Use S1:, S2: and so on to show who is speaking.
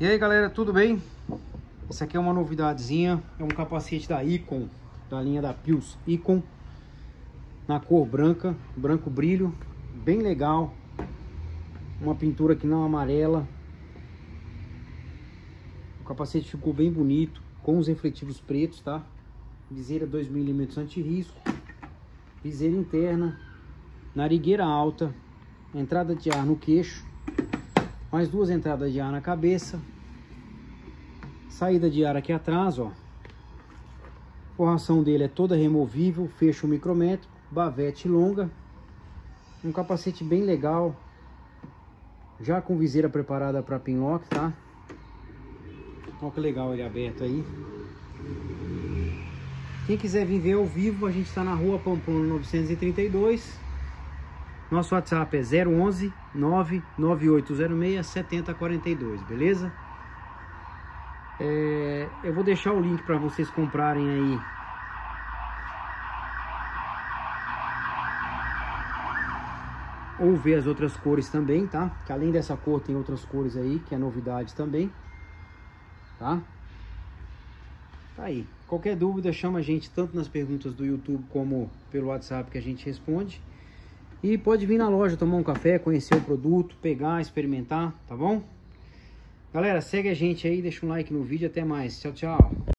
S1: E aí galera, tudo bem? Essa aqui é uma novidadezinha, é um capacete da Icon, da linha da Pius Icon, na cor branca, branco brilho, bem legal, uma pintura que não amarela, o capacete ficou bem bonito, com os refletivos pretos, tá? Viseira 2mm anti-risco, viseira interna, narigueira alta, entrada de ar no queixo, mais duas entradas de ar na cabeça. Saída de ar aqui atrás, ó. Forração dele é toda removível, fecho micrométrico, bavete longa. Um capacete bem legal. Já com viseira preparada para pinlock, tá? Olha que legal ele aberto aí. Quem quiser vir ver ao vivo, a gente está na rua Pamplona 932. Nosso WhatsApp é 011 99806 7042, beleza? É, eu vou deixar o link para vocês comprarem aí. Ou ver as outras cores também, tá? Que além dessa cor tem outras cores aí, que é novidade também. Tá? Tá aí. Qualquer dúvida, chama a gente tanto nas perguntas do YouTube como pelo WhatsApp que a gente responde. E pode vir na loja tomar um café, conhecer o produto, pegar, experimentar, tá bom? Galera, segue a gente aí, deixa um like no vídeo, até mais. Tchau, tchau.